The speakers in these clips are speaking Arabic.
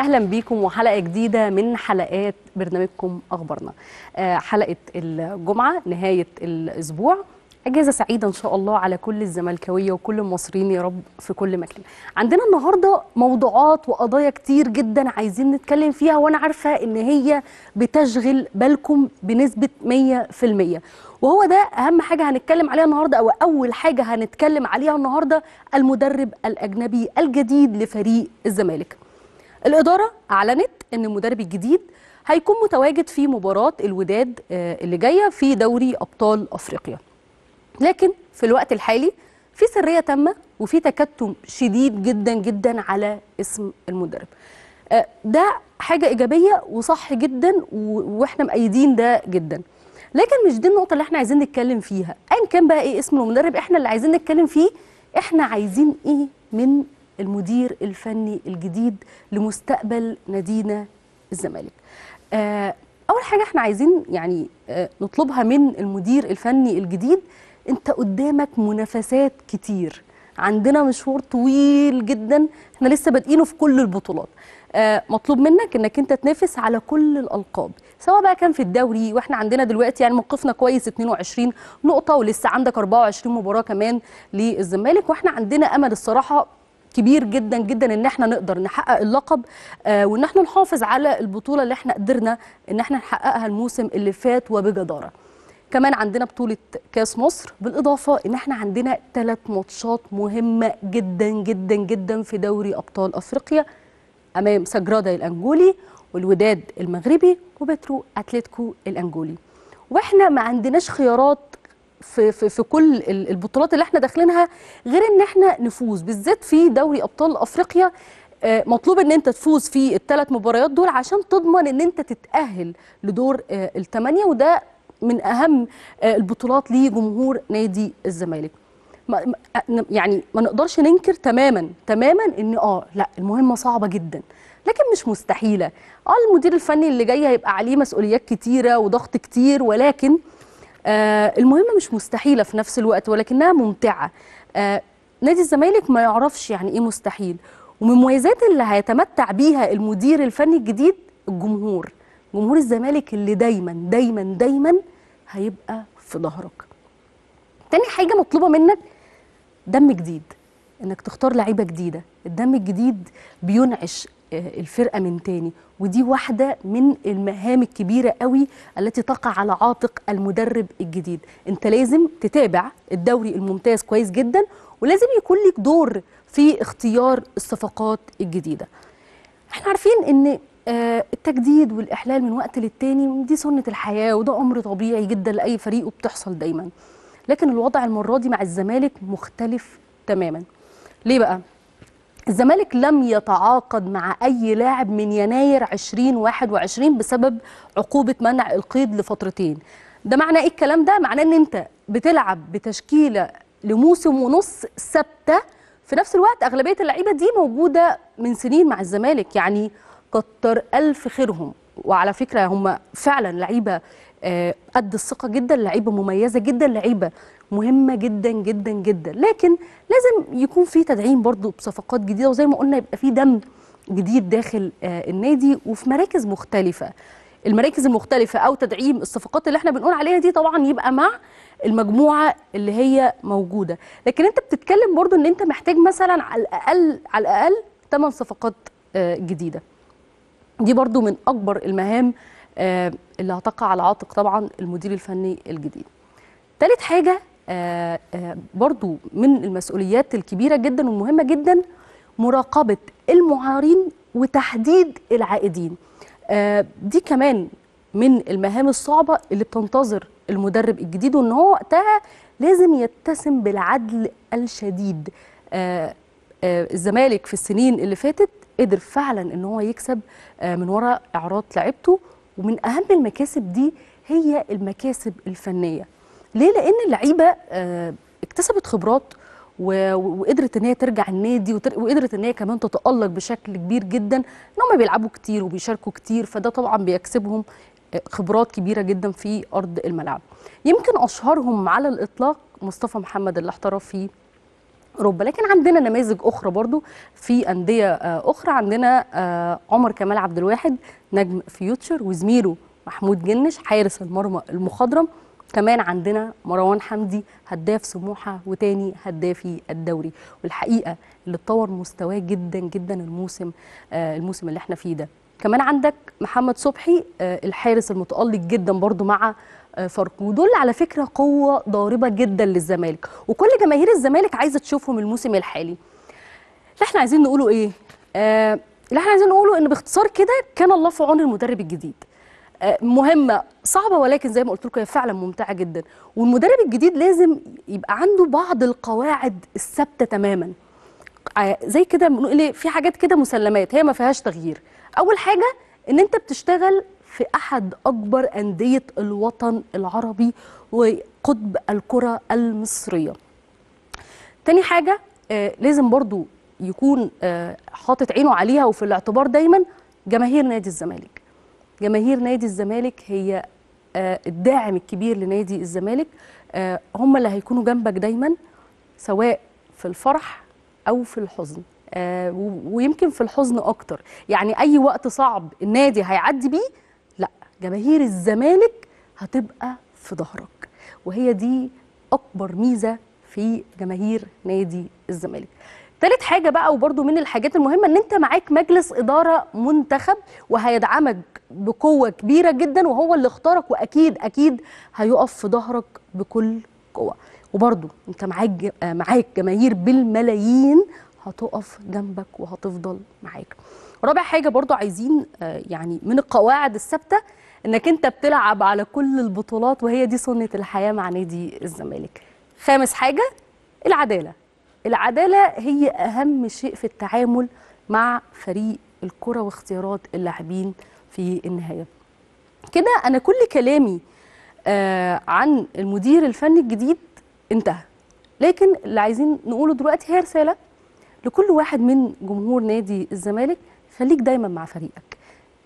أهلا بيكم وحلقة جديدة من حلقات برنامجكم أخبارنا. آه، حلقة الجمعة نهاية الأسبوع. أجازة سعيدة إن شاء الله على كل الزملكاوية وكل المصريين يا رب في كل مكان. عندنا النهارده موضوعات وقضايا كتير جدا عايزين نتكلم فيها وأنا عارفة إن هي بتشغل بالكم بنسبة 100% وهو ده أهم حاجة هنتكلم عليها النهارده أو أول حاجة هنتكلم عليها النهارده المدرب الأجنبي الجديد لفريق الزمالك. الإدارة أعلنت أن المدرب الجديد هيكون متواجد في مباراة الوداد آه، اللي جاية في دوري أبطال أفريقيا. لكن في الوقت الحالي في سرية تامة وفي تكتم شديد جدا جدا على اسم المدرب. آه، ده حاجة إيجابية وصح جدا وإحنا مأيدين ده جدا. لكن مش دي النقطة اللي إحنا عايزين نتكلم فيها. أيا كان بقى إيه اسم المدرب إحنا اللي عايزين نتكلم فيه إحنا عايزين إيه من المدير الفني الجديد لمستقبل نادينا الزمالك. آه، أول حاجة إحنا عايزين يعني آه، نطلبها من المدير الفني الجديد أنت قدامك منافسات كتير. عندنا مشوار طويل جدا إحنا لسه بادئينه في كل البطولات. آه، مطلوب منك إنك أنت تنافس على كل الألقاب سواء بقى كان في الدوري وإحنا عندنا دلوقتي يعني موقفنا كويس 22 نقطة ولسه عندك 24 مباراة كمان للزمالك. وإحنا عندنا أمل الصراحة كبير جدا جدا إن إحنا نقدر نحقق اللقب آه وإن إحنا نحافظ على البطولة اللي إحنا قدرنا إن إحنا نحققها الموسم اللي فات وبجدارة. كمان عندنا بطولة كاس مصر بالإضافة إن إحنا عندنا ثلاث ماتشات مهمة جدا جدا جدا في دوري أبطال أفريقيا أمام سجرادا الانجولي والوداد المغربي وبترو أتلتيكو الانجولي وإحنا ما عندناش خيارات في في في كل ال- البطولات اللي إحنا داخلينها غير إن إحنا نفوز بالذات في دوري أبطال أفريقيا آه، مطلوب إن أنت تفوز في الثلاث مباريات دول عشان تضمن إن أنت تتأهل لدور آه، الثمانيه وده من أهم آه، البطولات لجمهور نادي الزمالك. ما ما- يعني ما نقدرش ننكر تماما تماما إن آه لأ المهمة صعبة جدا لكن مش مستحيلة. آه المدير الفني اللي جاي هيبقى عليه مسؤوليات كتيرة وضغط كتير ولكن المهمة مش مستحيلة في نفس الوقت ولكنها ممتعة. آه نادي الزمالك ما يعرفش يعني إيه مستحيل ومن المميزات اللي هيتمتع بيها المدير الفني الجديد الجمهور. جمهور الزمالك اللي دايما دايما دايما هيبقى في ظهرك. تاني حاجة مطلوبة منك دم جديد. إنك تختار لعيبة جديدة. الدم الجديد بينعش آه، الفرقة من تاني. ودي واحدة من المهام الكبيرة قوي التي تقع على عاتق المدرب الجديد. انت لازم تتابع الدوري الممتاز كويس جدا ولازم يكون لك دور في اختيار الصفقات الجديدة. إحنا عارفين إن آه، التجديد والإحلال من وقت للتاني دي سنة الحياة وده أمر طبيعي جدا لأي فريق وبتحصل دايما. لكن الوضع المرة دي مع الزمالك مختلف تماما. ليه بقى؟ الزمالك لم يتعاقد مع أي لاعب من يناير 2021 بسبب عقوبة منع القيد لفترتين. ده معناه إيه الكلام ده؟ معناه إن أنت بتلعب بتشكيلة لموسم ونص ثابتة. في نفس الوقت أغلبية اللعيبة دي موجودة من سنين مع الزمالك يعني كتر ألف خيرهم. وعلى فكرة هم فعلا لعيبة آه، قد الثقة جدا لعيبة مميزة جدا لعيبة مهمة جدا جدا جدا. لكن لازم يكون في تدعيم برضو بصفقات جديدة وزي ما قلنا يبقى في دم جديد داخل آه، النادي وفي مراكز مختلفة. المراكز المختلفة أو تدعيم الصفقات اللي إحنا بنقول عليها دي طبعا يبقى مع المجموعة اللي هي موجودة. لكن أنت بتتكلم برضو إن أنت محتاج مثلا على الأقل على الأقل 8 صفقات آه، جديدة. دي برضو من أكبر المهام آه، اللي هتقع على عاتق طبعا المدير الفني الجديد. تالت حاجة آه، آه، برضو من المسؤوليات الكبيرة جدا والمهمه جدا مراقبة المعارين وتحديد العائدين. آه، دي كمان من المهام الصعبة اللي بتنتظر المدرب الجديد وإن هو وقتها لازم يتسم بالعدل الشديد. آه، آه، الزمالك في السنين اللي فاتت قدر فعلا إن هو يكسب آه، من وراء إعراض لعيبته ومن أهم المكاسب دي هي المكاسب الفنية. ليه؟ لأن اللعيبة آه، اكتسبت خبرات وقدرت إن هي ترجع النادي وقدرت إن هي كمان تتألق بشكل كبير جدا إن هم بيلعبوا كتير وبيشاركوا كتير فده طبعا بيكسبهم آه، خبرات كبيرة جدا في أرض الملعب. يمكن أشهرهم على الإطلاق مصطفى محمد اللي احترف في أوروبا. لكن عندنا نماذج أخرى برضو في أندية آه، أخرى. عندنا آه، عمر كمال عبد الواحد نجم فيوتشر وزميله محمود جنش حارس المرمى المخضرم. كمان عندنا مروان حمدي هداف سموحة وتاني هدافي الدوري. والحقيقة اللي اتطور مستواه جدا جدا الموسم آه، الموسم اللي إحنا فيه ده. كمان عندك محمد صبحي الحارس المتألق جدا برضو مع فاركو. ودول على فكرة قوة ضاربة جدا للزمالك. وكل جماهير الزمالك عايزة تشوفهم الموسم الحالي. اللي إحنا عايزين نقوله إيه؟ آه اللي إحنا عايزين نقوله إن باختصار كده كان الله في عون المدرب الجديد. آه مهمة صعبة ولكن زي ما قلت لكم هي فعلا ممتعة جدا. والمدرب الجديد لازم يبقى عنده بعض القواعد الثابتة تماما. آه، زي كده بنقول إيه؟ في حاجات كده مسلمات هي ما فيهاش تغيير. أول حاجة إن أنت بتشتغل في أحد أكبر أندية الوطن العربي وقطب الكرة المصرية. تاني حاجة آه لازم برضو يكون آه حاطط عينه عليها وفي الاعتبار دايما جماهير نادي الزمالك. جماهير نادي الزمالك هي آه الداعم الكبير لنادي الزمالك هم اللي هيكونوا جنبك دايما سواء في الفرح أو في الحزن ويمكن في الحزن أكتر. يعني أي وقت صعب النادي هيعدي بيه جماهير الزمالك هتبقى في ظهرك. وهي دي أكبر ميزة في جماهير نادي الزمالك. تالت حاجة بقى وبرضو من الحاجات المهمة إن أنت معاك مجلس إدارة منتخب وهيدعمك بقوة كبيرة جدا وهو اللي اختارك وأكيد أكيد هيقف في ظهرك بكل قوة. وبرضو أنت معاك آه، معاك جماهير بالملايين هتقف جنبك وهتفضل معاك. رابع حاجة برضو عايزين آه، يعني من القواعد الثابتة إنك أنت بتلعب على كل البطولات وهي دي سنة الحياة مع نادي الزمالك. خامس حاجة العدالة. العدالة هي أهم شيء في التعامل مع فريق الكرة واختيارات اللاعبين في النهاية. كده أنا كل كلامي آه عن المدير الفني الجديد انتهى. لكن اللي عايزين نقوله دلوقتي هي رسالة لكل واحد من جمهور نادي الزمالك خليك دايما مع فريقك.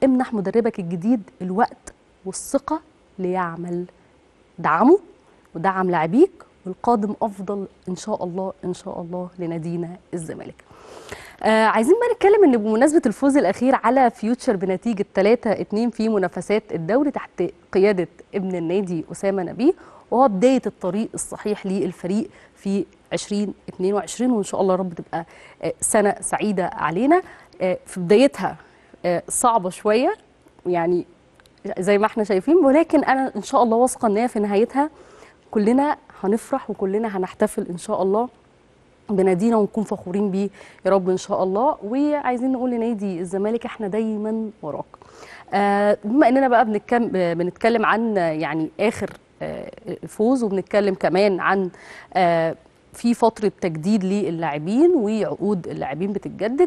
امنح مدربك الجديد الوقت والثقة ليعمل دعمه ودعم لاعبيك والقادم أفضل إن شاء الله إن شاء الله لنادينا الزمالك. آه عايزين بقى نتكلم إن بمناسبة الفوز الأخير على فيوتشر بنتيجة 3-2 في منافسات الدوري تحت قيادة ابن النادي أسامة نبيه وهو بداية الطريق الصحيح للفريق في 2022 وإن شاء الله رب تبقى آه سنة سعيدة علينا آه في بدايتها صعبة شوية. يعني زي ما إحنا شايفين ولكن أنا إن شاء الله واثقة إن هي في نهايتها كلنا هنفرح وكلنا هنحتفل إن شاء الله بنادينا ونكون فخورين بيه يا رب إن شاء الله. وعايزين نقول لنادي الزمالك إحنا دايما وراك. آه، بما إننا بقى بنتكلم بنتكلم عن آه، يعني آخر آه، الفوز وبنتكلم كمان عن آه، في فترة تجديد للاعبين وعقود اللاعبين بتتجدد.